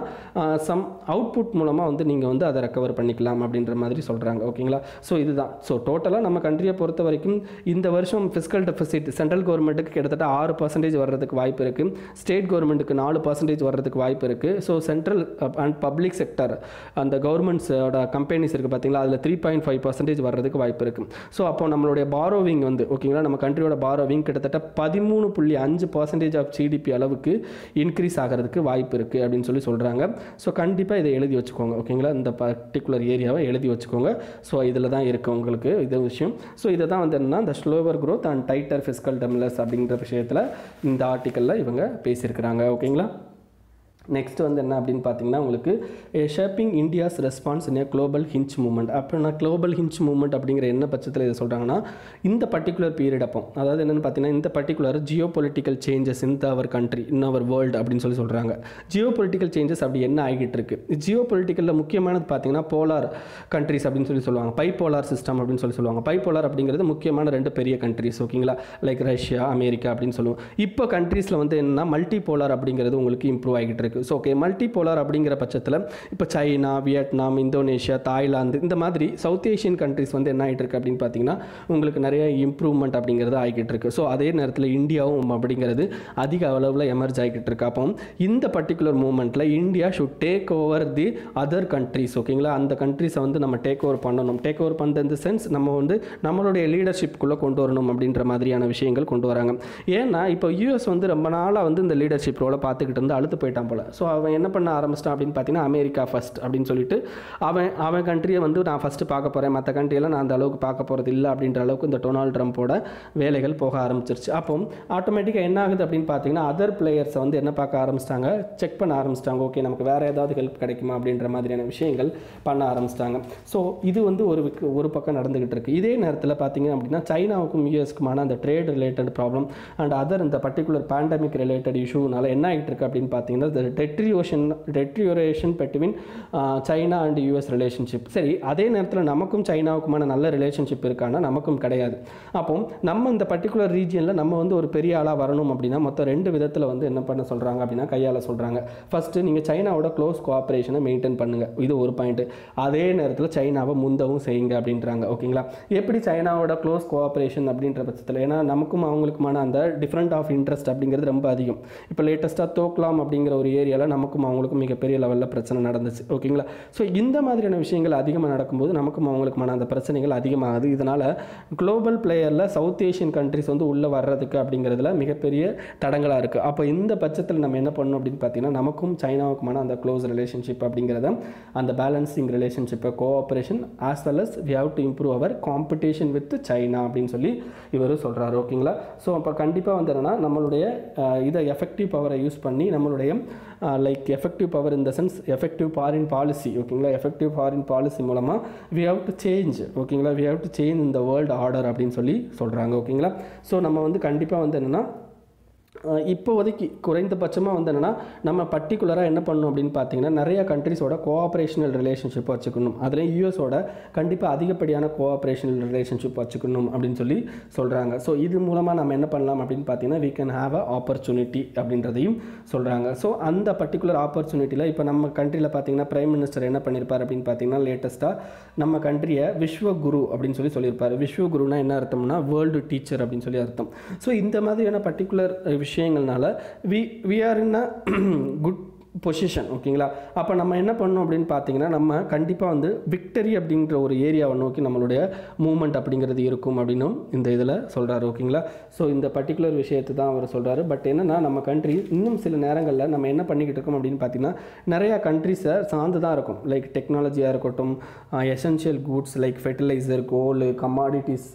சம் அவுட்புட் மூலமாக வந்து நீங்கள் வந்து அதை ரெக்கவர் பண்ணிக்கலாம் அப்படின்ற மாதிரி சொல்கிறாங்க ஓகேங்களா ஸோ இதுதான். ஸோ டோட்டலாக நம்ம கண்ட்ரி கண்ட்ரியை பொறுத்த வரைக்கும் இந்த வருஷம் ஃபிஸ்கல் டெபிசிட் சென்ட்ரல் கவர்மெண்ட்டுக்கு கிட்டத்தட்ட ஆறு பர்சன்டேஜ் வர்றதுக்கு வாய்ப்பு இருக்குது ஸ்டேட் கவர்மெண்ட்டுக்கு நாலு பர்சன்டேஜ் வர்றதுக்கு வாய்ப்பு இருக்குது so central and public sector அந்த கவர்மெண்ட்ஸோட கம்பெனிஸ் இருக்குது பார்த்தீங்களா அதில் த்ரீ பாயிண்ட் ஃபைவ் பர்சன்டேஜ் வர்றதுக்கு வாய்ப்பு இருக்குது ஸோ அப்போ நம்மளுடைய பாரோவிங் வந்து ஓகேங்களா நம்ம கண்ட்ரியோட பாரோவிங் கிட்டத்தட்ட பதிமூணு புள்ளி அஞ்சு பர்சன்டேஜ் ஆஃப் ஜிடிபி அளவுக்கு இன்க்ரீஸ் ஆகிறதுக்கு வாய்ப்பு இருக்குது அப்படின்னு சொல்லி சொல்கிறாங்க ஸோ கண்டிப்பாக இதை எழுதி வச்சுக்கோங்க ஓகேங்களா இந்த பர்டிகுலர் ஏரியாவை எழுதி வச்சுக்கோங்க. ஸோ இதில் தான் இருக்குது உங்களுக்கு இது விஷயம். ஸோ இதை தான் வந்து என்னென்னா இந்த slower growth and tighter fiscal டெம்லஸ் அப்படிங்கிற விஷயத்தில் இந்த ஆர்டிக்கலில் இவங்க பேசியிருக்கிறாங்க. ஓகேங்களா நெக்ஸ்ட் வந்து என்ன அப்படின்னு பார்த்தீங்கன்னா உங்களுக்கு shaping India's response in global hinge movement அப்படின்னா குளோபல் ஹிஞ்ச் மூவ்மெண்ட் அப்படிங்கிற என்ன பட்சத்தில் இதை சொல்கிறாங்கன்னா இந்த பர்டிகுலர் பீரியட் அப்போ அதாவது என்னென்னு பார்த்தீங்கன்னா இந்த particular geopolitical changes in our country in our world அப்படின்னு சொல்லி சொல்கிறாங்க ஜியோ பொலிட்டிக்கல் சேஞ்சஸ் அப்படி என்ன ஆகிட்டு இருக்கு? ஜியோ பொலிட்டிக்கலில் முக்கியமானது பார்த்தீங்கன்னா போலார் கண்ட்ரிஸ் அப்படின்னு சொல்லி சொல்லுவாங்க. பை போலார் சிஸ்டம் அப்படின்னு சொல்லி சொல்லுவாங்க. பை போலார் அப்படிங்கிறது முக்கியமான ரெண்டு பெரிய கண்ட்ரிஸ் ஓகேங்களா லைக் ரஷ்யா அமெரிக்கா அப்படின்னு சொல்லுவோம். இப்போ கண்ட்ரீஸில் வந்து என்னன்னா மல்டி போலார் அப்படிங்கிறது உங்களுக்கு இம்ப்ரூவ் ஆகிட்டு இருக்கு. ஸோ ஓகே மல்டிபோலார் அப்படிங்கிற பட்சத்தில் இப்போ சைனா வியட்நாம் இந்தோனேஷியா தாய்லாந்து இந்த மாதிரி சவுத் ஏஷியன் கண்ட்ரிஸ் வந்து என்ன ஆகிட்டு இருக்கு அப்படின்னு பார்த்தீங்கன்னா உங்களுக்கு நிறைய இம்ப்ரூவ்மெண்ட் அப்படிங்கிறது ஆகிட்டு இருக்கு. ஸோ அதே நேரத்தில் இந்தியாவும் அப்படிங்கிறது அதிக அளவில் எமர்ஜ் ஆகிட்டு இருக்கு. அப்போ இந்த particular மூமெண்ட்டில் India should take over the other countries ஓகேங்களா அந்த கண்ட்ரிஸை வந்து நம்ம டேக் ஓவர் பண்ணணும். டேக் ஓவர் பண்ணுற இந்த சென்ஸ் நம்ம வந்து நம்மளுடைய லீடர்ஷிப்குள்ளே கொண்டு வரணும் அப்படின்ற மாதிரியான விஷயங்கள் கொண்டு வராங்க. ஏன்னா இப்போ யூஎஸ் வந்து ரொம்ப நாளாக வந்து இந்த லீடர்ஷிப் ரோலை பார்த்துக்கிட்டு இருந்து அழுத்து போயிட்டான் போல. ஸோ அவன் என்ன பண்ண ஆரம்பிச்சிட்டான் அப்படின்னு பார்த்தீங்கன்னா அமெரிக்கா ஃபஸ்ட் அப்படின்னு சொல்லிட்டு அவன் அவன் கண்ட்ரியை வந்து நான் ஃபஸ்ட்டு பார்க்க போகிறேன் மற்ற கண்ட்ரியெல்லாம் நான் அந்த அளவுக்கு பார்க்க போகிறது இல்லை அப்படின்ற அளவுக்கு இந்த டொனால்ட் ட்ரம்ப்போட வேலைகள் போக ஆரம்பிச்சிருச்சு. அப்போ ஆட்டோமேட்டிக்காக என்ன ஆகுது அப்படின்னு பார்த்தீங்கன்னா அதர் பிளேயர்ஸை வந்து என்ன பார்க்க ஆரம்பிச்சிட்டாங்க? செக் பண்ண ஆரம்பிச்சிட்டாங்க. ஓகே நமக்கு வேறு ஏதாவது ஹெல்ப் கிடைக்குமா அப்படின்ற மாதிரியான விஷயங்கள் பண்ண ஆரம்பிச்சிட்டாங்க. ஸோ இது வந்து ஒரு ஒரு பக்கம் நடந்துகிட்டு இருக்கு. இதே நேரத்தில் பார்த்தீங்க அப்படின்னா சைனாவுக்கும் யூஎஸ்க்குமான அந்த trade related problem and other இந்த பர்டிகுலர் பேண்டமிக் ரிலேட்டட் இஷ்யூனால என்ன ஆகிட்டு இருக்கு அப்படின்னு பார்த்தீங்கன்னா deterioration deterioration between China and US relationship சரி அதே நேரத்தில் நமக்கும் சைனாவுக்குமான நல்ல ரிலேஷன்ஷிப் இருக்கானா நமக்கும் கிடையாது. அப்போ நம்ம இந்த பர்டிகுலர் ரீஜியனில் நம்ம வந்து ஒரு பெரிய ஆளாக வரணும் அப்படின்னா மொத்தம் ரெண்டு விதத்தில் வந்து என்ன பண்ண சொல்கிறாங்க அப்படின்னா கையால் சொல்கிறாங்க ஃபஸ்ட்டு நீங்கள் சைனாவோட க்ளோஸ் கோஆப்ரேஷனை மெயின்டைன் பண்ணுங்கள் இது ஒரு பாயிண்ட்டு அதே நேரத்தில் சைனாவை முந்தவும் செய்யுங்க அப்படின்றாங்க. ஓகேங்களா? எப்படி சைனாவோட க்ளோஸ் கோஆப்ரேஷன் அப்படின்ற பட்சத்தில் ஏன்னா நமக்கும் அவங்களுக்குமான அந்த டிஃப்ரெண்ட் ஆஃப் இன்ட்ரெஸ்ட் அப்படிங்கிறது ரொம்ப அதிகம். இப்போ லேட்டஸ்ட்டாக தோக்லாம் அப்படிங்கிற ஒரு ஏரியாவில் நமக்கும் அவங்களுக்கும் மிகப்பெரிய லெவலில் பிரச்சனை நடந்துச்சு. ஓகேங்களா ஸோ இந்த மாதிரியான விஷயங்கள் அதிகமாக நடக்கும்போது நமக்கும் அவங்களுக்குமான அந்த பிரச்சனைகள் அதிகமாகுது. இதனால் குளோபல் பிளேயரில் சவுத் ஏஷியன் கண்ட்ரிஸ் வந்து உள்ளே வர்றதுக்கு அப்படிங்கிறதுல மிகப்பெரிய தடங்களாக இருக்குது அப்போ இந்த பட்சத்தில் நம்ம என்ன பண்ணணும் அப்படின்னு பார்த்தீங்கன்னா நமக்கும் சைனாவுக்குமான அந்த க்ளோஸ் ரிலேஷன்ஷிப் அப்படிங்கிறத அந்த பேலன்சிங் ரிலேஷன்ஷிப்பை cooperation as well as we have to improve our competition with China அப்படின்னு சொல்லி இவர் சொல்கிறாரு ஓகேங்களா ஸோ அப்போ கண்டிப்பாக வந்து என்னென்னா நம்மளுடைய இதை எஃபெக்டிவ் பவரை யூஸ் பண்ணி நம்மளுடைய லைக் எஃபெக்டிவ் பவர் இந்த சென்ஸ் எஃபெக்டிவ் ஃபாரின் பாலிசி ஓகேங்களா எஃபெக்டிவ் ஃபாரின் பாலிசி மூலமாக வி ஹவ் டு சேஞ்ச் ஓகேங்களா வி ஹவ் டு சேஞ்ச் இந்த வேர்ல்டு ஆர்டர் அப்படின்னு சொல்லி சொல்கிறாங்க ஓகேங்களா ஸோ நம்ம வந்து கண்டிப்பாக வந்து என்னென்னா இப்போதைக்கு குறைந்தபட்சமாக வந்து என்னென்னா நம்ம பர்டிகுலராக என்ன பண்ணணும் அப்படின்னு பார்த்தீங்கன்னா நிறைய கண்ட்ரிஸோட கோஆப்ரேஷனல் ரிலேஷன்ஷிப் வச்சுக்கணும். அதில் யூஎஸோட கண்டிப்பாக அதிகப்படியான கோஆப்ரேஷனல் ரிலேஷன்ஷிப் வச்சுக்கணும் அப்படின்னு சொல்லி சொல்கிறாங்க ஸோ இது மூலமாக நம்ம என்ன பண்ணலாம் அப்படின்னு பார்த்தீங்கன்னா we can have a opportunity அப்படின்றதையும் சொல்கிறாங்க ஸோ அந்த பர்டிகுலர் ஆப்பர்ச்சுனிட்டியில் இப்போ நம்ம கண்ட்ரியில் பார்த்தீங்கன்னா பிரைம் மினிஸ்டர் என்ன பண்ணியிருப்பார் அப்படின்னு பார்த்தீங்கன்னா லேட்டஸ்ட்டாக நம்ம கண்ட்ரியை விஸ்வகுரு அப்படின்னு சொல்லி சொல்லியிருப்பார். விஸ்வகுருனா என்ன அர்த்தம்னா வேர்ல்டு டீச்சர் அப்படின்னு சொல்லி அர்த்தம். ஸோ இந்த மாதிரியான particular விஷயங்கள்னால we we are in a good position ஓகேங்களா அப்போ நம்ம என்ன பண்ணணும் அப்படின்னு பார்த்தீங்கன்னா நம்ம கண்டிப்பாக வந்து விக்டரி அப்படின்ற ஒரு ஏரியாவை நோக்கி நம்மளுடைய மூமெண்ட் அப்படிங்கிறது இருக்கும் அப்படின்னும் இந்த இதில் சொல்கிறாரு ஓகேங்களா ஸோ இந்த பர்டிகுலர் விஷயத்தை தான் அவர் சொல்கிறாரு பட் என்னென்னா நம்ம கண்ட்ரி இன்னும் சில நேரங்களில் நம்ம என்ன பண்ணிக்கிட்டு இருக்கோம் அப்படின்னு பார்த்தீங்கன்னா நிறையா கண்ட்ரிஸை சார்ந்து தான் இருக்கும். லைக் டெக்னாலஜியாக இருக்கட்டும் essential goods like fertilizer coal commodities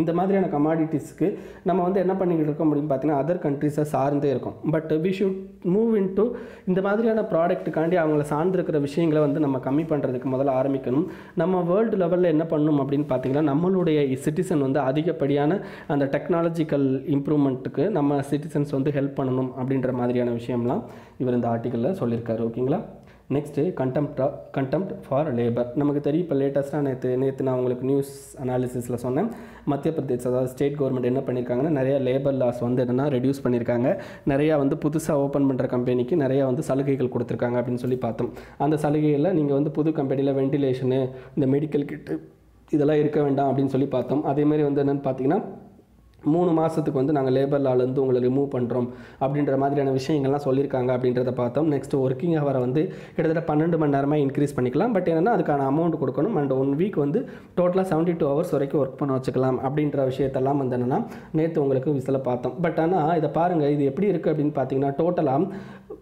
இந்த மாதிரியான கமாடிட்டிஸ்க்கு நம்ம வந்து என்ன பண்ணிக்கிட்டு இருக்கோம் அப்படின்னு பார்த்தீங்கன்னா அதர் கண்ட்ரிஸை சார்ந்தே இருக்கும். But we should move in to இந்த மாதிரியான ப்ராடக்ட்டுக்காண்டி அவங்கள சார்ந்திருக்கிற விஷயங்களை வந்து நம்ம கம்மி பண்ணுறதுக்கு முதல்ல ஆரம்பிக்கணும். நம்ம வேர்ல்டு லெவலில் என்ன பண்ணணும் அப்படின்னு பார்த்தீங்கன்னா நம்மளுடைய சிட்டிசன் வந்து அதிகப்படியான அந்த டெக்னாலஜிக்கல் இம்ப்ரூவ்மெண்ட்டுக்கு நம்ம சிட்டிசன்ஸ் வந்து ஹெல்ப் பண்ணணும் அப்படின்ற மாதிரியான விஷயம்லாம் இவர் இந்த ஆர்டிக்கலில் சொல்லியிருக்காரு. ஓகேங்களா நெக்ஸ்ட்டு கண்டெம்ப்டா கண்டெம்ட் ஃபார் லேபர் நமக்கு தெரியும் இப்போ லேட்டஸ்ட்டாக நேற்று நேற்று நான் உங்களுக்கு நியூஸ் அனாலிசிஸில் சொன்னேன். மத்திய பிரதேஷ் அதாவது ஸ்டேட் கவர்மெண்ட் என்ன பண்ணியிருக்காங்கன்னா நிறைய லேபர் லாஸ் வந்து என்னென்னா ரெடியூஸ் பண்ணியிருக்காங்க நிறையா வந்து புதுசாக ஓப்பன் பண்ணுற கம்பெனிக்கு நிறையா வந்து சலுகைகள் கொடுத்துருக்காங்க அப்படின்னு சொல்லி பார்த்தோம். அந்த சலுகையில் நீங்கள் வந்து புது கம்பெனியில் வெண்டிலேஷனு இந்த மெடிக்கல் கிட்டு இதெல்லாம் இருக்க வேண்டாம் அப்படின்னு சொல்லி பார்த்தோம். அதேமாதிரி வந்து என்னென்னு பார்த்தீங்கன்னா மூணு மாதத்துக்கு வந்து நாங்கள் லேபர் லாலேருந்து உங்களை ரிமூவ் பண்ணுறோம் அப்படின்ற மாதிரியான விஷயங்கள்லாம் சொல்லியிருக்காங்க அப்படின்றத பார்த்தோம். நெக்ஸ்ட் ஒர்க்கிங் ஹவரை வந்து கிட்டத்தட்ட பன்னெண்டு மணி நேரமாக இன்க்ரீஸ் பண்ணிக்கலாம். பட் என்னென்னா அதுக்கான அமௌண்ட் கொடுக்கணும். அண்ட் ஒன் வீக் வந்து டோட்டலாக செவன்ட்டி டூ ஹவர்ஸ் வரைக்கும் ஒர்க் பண்ண வச்சுக்கலாம் அப்படின்ற விஷயத்தெல்லாம் வந்து என்னென்னா நேற்று உங்களுக்கு விசில பார்த்தோம். பட் ஆனால் இதை பாருங்கள் இது எப்படி இருக்குது அப்படின்னு பார்த்தீங்கன்னா டோட்டலாக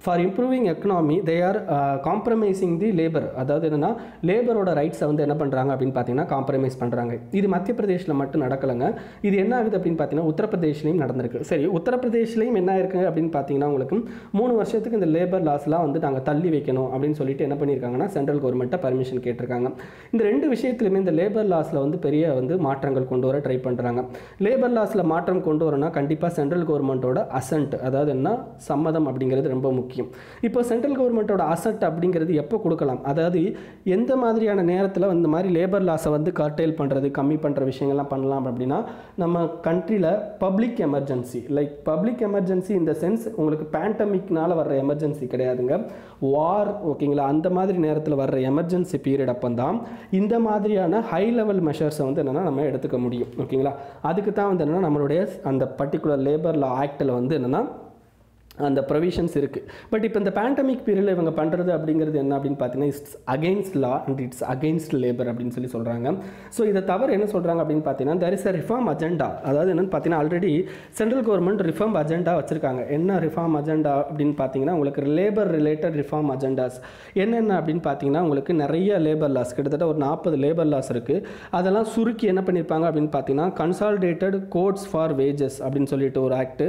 for improving economy they are compromising the labour அதாவது என்னென்னா லேபரோட ரைட்ஸை வந்து என்ன பண்ணுறாங்க அப்படின்னு பார்த்தீங்கன்னா காம்ப்ரமைஸ் பண்ணுறாங்க இது மத்திய பிரதேஷில் மட்டும் நடக்கலைங்க. இது என்ன ஆகுது அப்படின்னு பார்த்தீங்கன்னா உத்தரப்பிரதேஷ்லையும் நடந்திருக்கு. சரி உத்தரப்பிரதேஷ்லையும் என்ன இருக்குது அப்படின்னு பார்த்தீங்கன்னா உங்களுக்கு மூணு வருஷத்துக்கு இந்த லேபர் லாஸ்லாம் வந்து நாங்கள் தள்ளி வைக்கணும் அப்படின்னு சொல்லிட்டு என்ன பண்ணியிருக்காங்கன்னா சென்ட்ரல் கவர்மெண்ட்டை பர்மிஷன் கேட்டிருக்காங்க. இந்த ரெண்டு விஷயத்துலையுமே இந்த லேபர் லாஸில் வந்து பெரிய வந்து மாற்றங்கள் கொண்டு வர ட்ரை பண்ணுறாங்க லேபர் லாஸில் மாற்றம் கொண்டு வரணும்னா கண்டிப்பாக சென்ட்ரல் கவர்மெண்ட்டோட அசன்ட் அதாவது என்ன? சம்மதம் அப்படிங்கிறது ரொம்ப முக்கியம். இப்போ சென்ட்ரல் கவர்மெண்ட்டோட அசட் அப்படிங்கிறது எப்போ கொடுக்கலாம்? அதாவது எந்த மாதிரியான நேரத்தில் இந்த மாதிரி லேபர் லாஸை வந்து கர்டெயில் பண்ணுறது கம்மி பண்ணுற விஷயங்கள்லாம் பண்ணலாம் அப்படின்னா நம்ம கண்ட்ரியில் public emergency like public emergency இந்த சென்ஸ் உங்களுக்கு பேண்டமிக்னால வர்ற எமர்ஜென்சி கிடையாதுங்க. வார் ஓகேங்களா அந்த மாதிரி நேரத்தில் வர்ற எமர்ஜென்சி பீரியட் அப்போ தான் இந்த மாதிரியான ஹை லெவல் மெஷர்ஸை வந்து என்னென்னா நம்ம எடுத்துக்க முடியும் ஓகேங்களா அதுக்கு தான் வந்து என்னென்னா நம்மளுடைய அந்த பர்டிகுலர் லேபர் லா ஆக்டில் வந்து என்னென்னா அந்த ப்ரொவிஷன்ஸ் இருக்குது பட் இப்போ இந்த பேண்டமிக் பீரியடில் இவங்க பண்ணுறது அப்படிங்கிறது என்ன அப்படின்னு பார்த்தீங்கன்னா it's against law and it's against labour அப்படின்னு சொல்லி சொல்கிறாங்க ஸோ இதை தவிர என்ன சொல்கிறாங்க அப்படின்னு பார்த்தீங்கன்னா there is a reform agenda அதாவது என்னென்னு பார்த்தீங்கன்னா already central government reform agenda வச்சுருக்காங்க. என்ன ரிஃபார்ம் அஜெண்டா அப்படின்னு பார்த்தீங்கன்னா உங்களுக்கு லேபர் ரிலேட்டட் ரிஃபார்ம் அஜெண்டாஸ் என்னென்ன அப்படின்னு பார்த்தீங்கன்னா உங்களுக்கு நிறைய லேபர் லாஸ் கிட்டத்தட்ட ஒரு நாற்பது லேபர் லாஸ் இருக்குது அதெல்லாம் சுருக்கி என்ன பண்ணியிருப்பாங்க அப்படின்னு பார்த்தீங்கன்னா கன்சால்டேட்டட் கோட்ஸ் ஃபார் வேஜஸ் அப்படின்னு சொல்லிட்டு ஒரு ஆக்ட்டு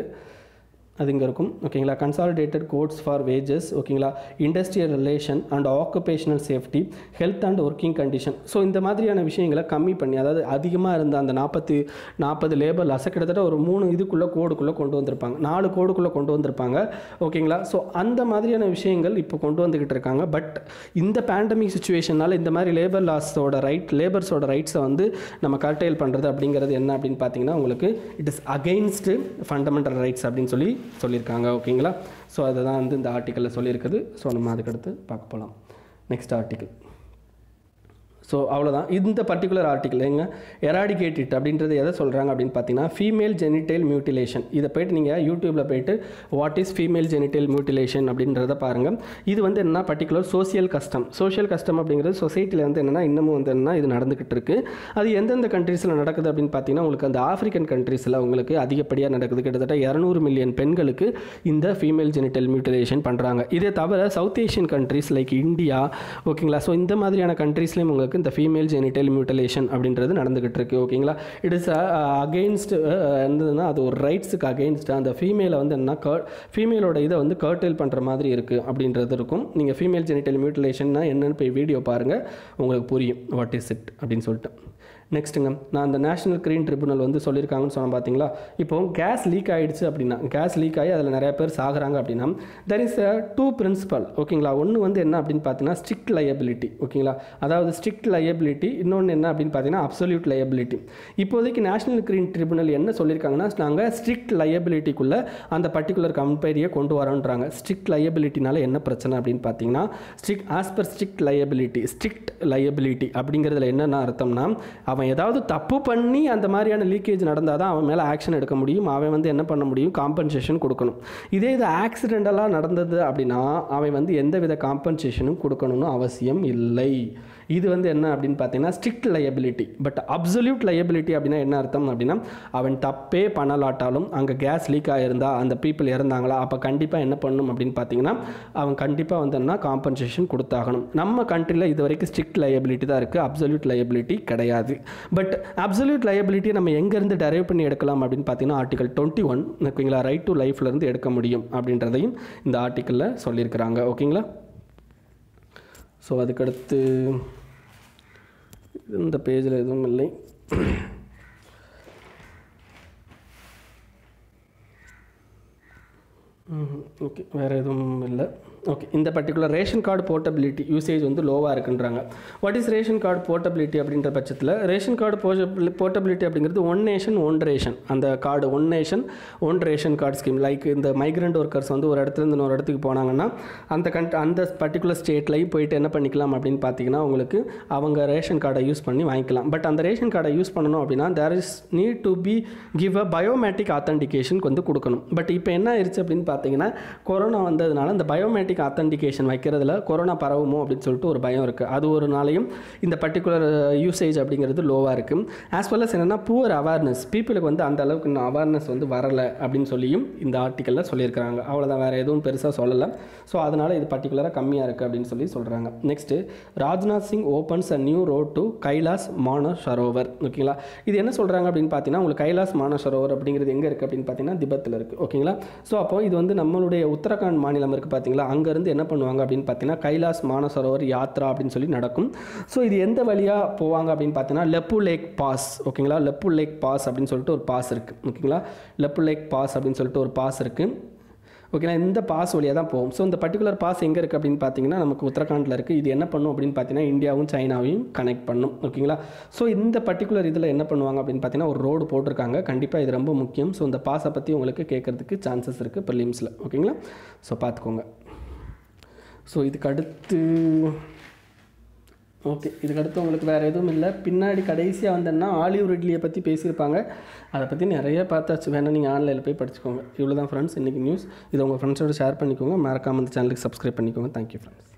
அது இங்கே இருக்கும். ஓகேங்களா கன்சாலிடேட்டட் கோட்ஸ் ஃபார் வேஜஸ் ஓகேங்களா industrial relation and occupational safety health and working condition so இந்த மாதிரியான விஷயங்களை கம்மி பண்ணி அதாவது அதிகமாக இருந்த அந்த நாற்பத்தி நாற்பது லேபர் லாஸை கிட்டத்தட்ட ஒரு மூணு இதுக்குள்ளே கோடுக்குள்ளே கொண்டு வந்திருப்பாங்க. நாலு கோடுக்குள்ளே கொண்டு வந்திருப்பாங்க. ஓகேங்களா ஸோ அந்த மாதிரியான விஷயங்கள் இப்போ கொண்டு வந்துக்கிட்டு இருக்காங்க. பட் இந்த பேண்டமிக் சுச்சுவேஷனால் இந்த மாதிரி லேபர் லாஸோட ரைட் லேபர்ஸோட ரைட்ஸை வந்து நம்ம கர்டைல் பண்ணுறது அப்படிங்கிறது என்ன அப்படின்னு பார்த்தீங்கன்னா உங்களுக்கு it is against fundamental rights அப்படின்னு சொல்லி சொல்லியிருக்காங்க ஓகேங்களா? ஸோ அதை தான் வந்து இந்த ஆர்டிக்கலில் சொல்லியிருக்குது. ஸோ நம்ம அதுக்கடுத்து பார்க்க போகலாம் நெக்ஸ்ட் ஆர்டிக்கல் ஸோ அவ்வளோதான் இந்த பர்டிகுலர் ஆர்டிக்கல் எங்க எராடிகேட் இட் அப்படின்றது எதை சொல்கிறாங்க அப்படின்னு பார்த்தீங்கன்னா ஃபீமேல் ஜெனிடைல் மியூட்டிலேஷன் இதை போயிட்டு நீங்கள் யூடியூப்பில் போயிட்டு what is female genital mutilation அப்படின்றத பாருங்கள் இது வந்து என்ன? Particular social custom social custom அப்படிங்கிறது சொசைட்டியில் வந்து என்னென்னா இன்னமும் வந்து என்னன்னா இது நடந்துக்கிட்டு இருக்குது அது எந்தெந்த கண்ட்ரீஸில் நடக்குது அப்படின்னு பார்த்தீங்கன்னா உங்களுக்கு அந்த ஆஃப்ரிக்கன் கண்ட்ரீஸில் உங்களுக்கு அதிகப்படியாக நடக்குது. கிட்டத்தட்ட இரநூறு மில்லியன் பெண்களுக்கு இந்த ஃபீமேல் ஜெனிடல் மியூட்டிலேஷன் பண்ணுறாங்க இதே தவிர south Asian countries like India ஓகேங்களா ஸோ இந்த மாதிரியான கண்ட்ரீஸ்லேயும் உங்களுக்கு இந்த ஃபீமேல் ஜெனிடல் மியூட்டிலேஷன் அப்படின்றது நடந்துகிட்டு இருக்கு. ஓகேங்களா இட் இஸ் அகெயின்ஸ்ட் இருந்ததுன்னா அது ஒரு ரைட்ஸுக்கு அகெயின்ஸ்ட் அந்த ஃபீமேலை வந்து என்ன கர் ஃபீமேலோட இதை வந்து கர்டெயில் பண்ணுற மாதிரி இருக்குது அப்படின்றது இருக்கும். நீங்கள் ஃபீமேல் ஜெனிடல் மியூட்டிலேஷன்னா என்னென்னு போய் வீடியோ பாருங்கள் உங்களுக்கு புரியும் வாட் இஸ் இட் அப்படின்னு சொல்லிட்டு. நெக்ஸ்ட்டுங்க நான் அந்த நேஷனல் க்ரீன் ட்ரிபுனல் வந்து சொல்லியிருக்காங்கன்னு சொன்னேன் பார்த்தீங்களா இப்போ கேஸ் லீக் ஆகிடுச்சு அப்படின்னா கேஸ் லீக் ஆகி அதில் நிறைய பேர் சாகுறாங்க அப்படின்னா there is a two principle ஓகேங்களா ஒன்று வந்து என்ன அப்படின்னு பார்த்தீங்கன்னா ஸ்ட்ரிக்ட் லயபிலிட்டி ஓகேங்களா அதாவது ஸ்ட்ரிக்ட் லயபிலிட்டி இன்னொன்று என்ன அப்படின்னு பார்த்தீங்கன்னா அப்சல்யூட் லயபிலிட்டி இப்போதைக்கு நேஷனல் க்ரீன் ட்ரிபுனல் என்ன சொல்லியிருக்காங்கன்னா நாங்கள் ஸ்ட்ரிக்ட் லயபிலிட்டிக்குள்ளே அந்த பர்டிகுலர் கம்பெனியை கொண்டு வரோன்றாங்க. ஸ்ட்ரிக்ட் லயபிலிட்டினால என்ன பிரச்சனை அப்படின்னு பார்த்தீங்கன்னா strict as per strict liability strict liability அப்படிங்கிறதுல என்னென்ன அர்த்தம்னா அவன் ஏதாவது தப்பு பண்ணி அந்த மாதிரியான லீக்கேஜ் நடந்தால் தான் அவன் மேலே ஆக்ஷன் எடுக்க முடியும். அவன் வந்து என்ன பண்ண முடியும்? காம்பன்சேஷன் கொடுக்கணும். இதே இது ஆக்சிடெண்டலாக நடந்தது அப்படின்னா அவன் வந்து எந்த வித காம்பன்சேஷனும் கொடுக்கணும்னு அவசியம் இல்லை. இது வந்து என்ன அப்படின்னு பார்த்தீங்கன்னா strict liability but absolute liability அப்படின்னா என்ன அர்த்தம் அப்படின்னா அவன் தப்பே பண்ணலாட்டாலும் அங்கே கேஸ் லீக் ஆகிருந்தா அந்த பீப்புள் இறந்தாங்களா அப்போ கண்டிப்பாக என்ன பண்ணணும் அப்படின்னு பார்த்தீங்கன்னா அவன் கண்டிப்பாக வந்து என்ன காம்பன்சேஷன் கொடுத்தாகணும். நம்ம கண்ட்ரியில் இது வரைக்கும் ஸ்ட்ரிக்ட் லயபிலிட்டி தான் இருக்குது அப்சல்யூட் லயபிலிட்டி கிடையாது. பட் அப்சல்யூட் லயபிலிட்டி நம்ம எங்கேருந்து டெரைவ் பண்ணி எடுக்கலாம் அப்படின்னு பார்த்தீங்கன்னா ஆர்டிகல் டுவெண்ட்டி ஒன் ஓகேங்களா ரைட் டு லைஃப்லேருந்து எடுக்க முடியும் அப்படின்றதையும் இந்த ஆர்டிக்கலில் சொல்லியிருக்கிறாங்க. ஓகேங்களா? ஸோ அதுக்கடுத்து இந்த பேஜில் எதுவும் இல்லை. ஓகே வேறு எதுவும் இல்லை. ஓகே இந்த particular ration card portability usage வந்து லோவாக இருக்குன்றாங்க. What is ration card portability அப்படின்ற பட்சத்தில் ரேஷன் கார்டு போர்ட்டபிலிட்டி அப்படிங்கிறது ஒன் நேஷன் ஒன் ரேஷன் அந்த card one nation one ration card scheme like இந்த மைக்ரண்ட் ஒர்க்கர்ஸ் வந்து ஒரு இடத்துலேருந்து இன்னொரு இடத்துக்கு போனாங்கன்னா அந்த கண்ட் அந்த பர்டிகுலர் ஸ்டேட்லையும் போயிட்டு என்ன பண்ணிக்கலாம் அப்படின்னு பார்த்தீங்கன்னா உங்களுக்கு அவங்க ரேஷன் கார்டை யூஸ் பண்ணி வாங்கிக்கலாம். பட் அந்த ரேஷன் கார்டை யூஸ் பண்ணணும் அப்படின்னா there is need to be give a biometric authentication வந்து கொடுக்கணும். பட் இப்போ என்ன ஆயிடுச்சு அப்படின்னு பார்த்தீங்கன்னா கொரோனா வந்ததுனால அந்த பயோமேட்டிக் ஆத்தன்டிகேஷன் வைக்கிறதுல கொரோனா பரவுமோ அப்படின்னு சொல்லிட்டு ஒரு பயம் இருக்குது அது ஒரு நாளையும் இந்த பர்டிகுலர் யூசேஜ் uh, அப்படிங்கிறது லோவாக இருக்குது ஆஸ் வெல் அஸ் என்னென்னா புவர் அவேர்னஸ் பீப்புளுக்கு வந்து அந்த அளவுக்கு இன்னும் அவேர்னஸ் வந்து வரலை அப்படின்னு சொல்லியும் இந்த ஆர்டிக்கலில் சொல்லியிருக்கிறாங்க. அவ்வளோதான் வேறு எதுவும் பெருசாக சொல்லலை. ஸோ அதனால் இது பர்டிகுலராக கம்மியாக இருக்குது அப்படின்னு சொல்லி சொல்கிறாங்க next Rajnath Singh opens a new road to Kailash Manasarovar ஓகேங்களா? இது என்ன சொல்கிறாங்க அப்படின்னு பார்த்தீங்கன்னா உங்களுக்கு கைலாஸ் மான சரோவர் அப்படிங்கிறது எங்கே இருக்குது அப்படின்னு பார்த்தீங்கன்னா திபத்தில் இருக்குது ஓகேங்களா? ஸோ அப்போ இது வந்து நம்மளுடைய உத்தரகாண்ட் மாநிலம் இருக்குது பார்த்தீங்களா அங்கே அங்கேருந்து என்ன பண்ணுவாங்க அப்படின்னு பார்த்தீங்கன்னா கைலாஸ் மானசரோவர் யாத்ரா அப்படின்னு சொல்லி நடக்கும். ஸோ இது எந்த வழியாக போவாங்க அப்படின்னு பார்த்தீங்கன்னா லெப்பு லேக் பாஸ் ஓகேங்களா லெப்பு லேக் பாஸ் அப்படின்னு சொல்லிட்டு ஒரு பாஸ் இருக்குது ஓகேங்களா லெப்பு லேக் பாஸ் அப்படின்னு சொல்லிட்டு ஒரு பாஸ் இருக்குது ஓகேங்களா இந்த பாஸ் வழியாக தான் போகும். ஸோ இந்த பர்டிகுலர் பாஸ் எங்கே இருக்குது அப்படின்னு பார்த்தீங்கன்னா நமக்கு உத்தரகாண்டில் இருக்குது இது என்ன பண்ணும் அப்படின்னு பார்த்தீங்கன்னா இந்தியாவும் சைனாவையும் கனெக்ட் பண்ணும் ஓகேங்களா ஸோ இந்த பர்டிகுலர் இதில் என்ன பண்ணுவாங்க அப்படின்னு பார்த்தீங்கன்னா ஒரு ரோடு போட்டிருக்காங்க. கண்டிப்பாக இது ரொம்ப முக்கியம். ஸோ இந்த பாஸை பற்றி உங்களுக்கு கேட்குறதுக்கு சான்சஸ் இருக்குது ப்ரிலிம்ஸில் ஓகேங்களா ஸோ பார்த்துக்கோங்க. ஸோ இதுக்கு அடுத்து ஓகே இதுக்கடுத்து உங்களுக்கு வேறு எதுவும் இல்லை. பின்னாடி கடைசியாக வந்தேன்னா ஆலிவ் ரிட்லியை பற்றி பேசியிருப்பாங்க. அதை பற்றி நிறைய பார்த்தாச்சு. வேணால் நீங்கள் ஆன்லைனில் போய் படிச்சுக்கோங்க. இவ்வளோ தான் ஃப்ரெண்ட்ஸ் இன்றைக்கி நியூஸ் இதை உங்கள் ஃப்ரெண்ட்ஸோடு ஷேர் பண்ணிக்கோங்க. மறக்காமல் இந்த சேனலுக்கு சப்ஸ்கிரைப் பண்ணிக்கோங்க. Thank you friends